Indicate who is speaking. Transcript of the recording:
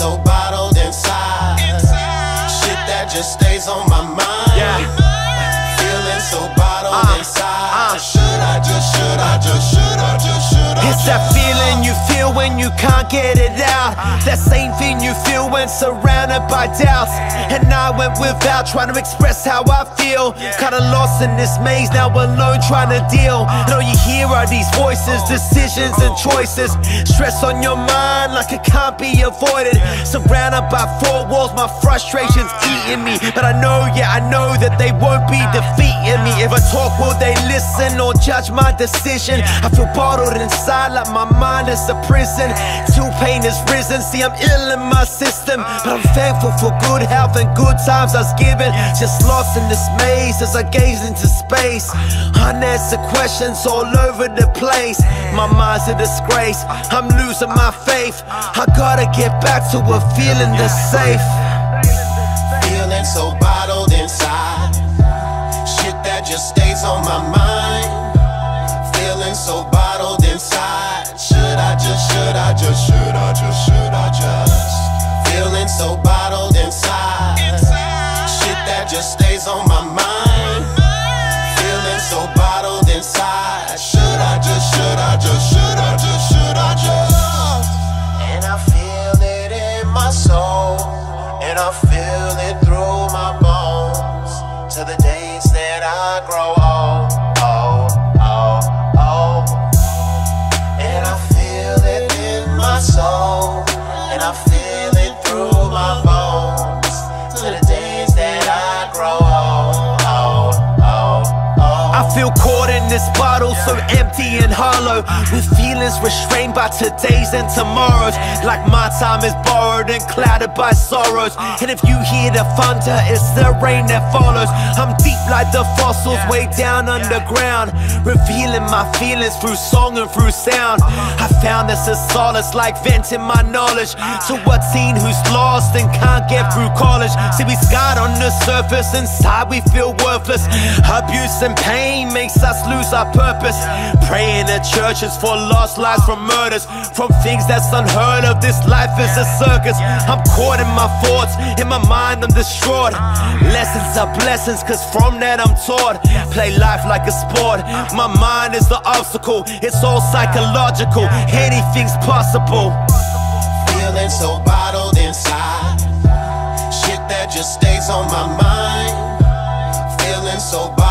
Speaker 1: so bottled inside. Shit that just stays on my mind.
Speaker 2: Yeah.
Speaker 1: Feeling so bottled
Speaker 2: Uh,
Speaker 1: inside.
Speaker 2: uh.
Speaker 1: Should I
Speaker 2: It's that feeling you feel when you can't get it out. That same thing you feel when surrounded by doubts. And I went without trying to express how I feel. Kinda lost in this maze, now alone trying to deal. And all you hear are these voices, decisions, and choices. Stress on your mind like it can't be avoided. Surrounded by four walls, my frustrations eating me. But I know, yeah, I know that they won't be defeating me. If I talk, will they listen or judge my decision? I feel bottled inside like my mind is a prison. Till pain is risen, see, I'm ill in my system. But I'm thankful for good health and good times I was given. Just lost in this maze as I gaze into space. Unanswered questions all over the place. My mind's a disgrace, I'm losing my faith. I gotta get back to a feeling that's safe.
Speaker 1: Feeling so bottled inside. Shit that just stays on my mind. Feeling so bottled inside. Should I just, should I just, should I just, should I just? Feeling so bottled inside. Shit that just stays on my mind. Feeling so bottled inside. Should I just, should I just, should I just, should I just? And I feel it in my soul. And I feel it through my bones. To the days that I grow old. Oh. I in
Speaker 2: this bottle, so empty and hollow. With feelings restrained by today's and tomorrow's. Like my time is borrowed and clouded by sorrows. And if you hear the thunder, it's the rain that follows. I'm deep like the fossils way down underground. Revealing my feelings through song and through sound. I found this a solace, like venting my knowledge. To a teen who's lost and can't get through college. See, we scarred on the surface, inside we feel worthless. Abuse and pain makes us lose our purpose. Praying at churches for lost lives from murders, from things that's unheard of. This life is a circus. I'm caught in my thoughts, in my mind, I'm distraught. Lessons are blessings, cause from that I'm taught. Play life like a sport. My mind is the obstacle, it's all psychological. Anything's possible.
Speaker 1: Feeling so bottled inside. Shit that just stays on my mind. Feeling so bottled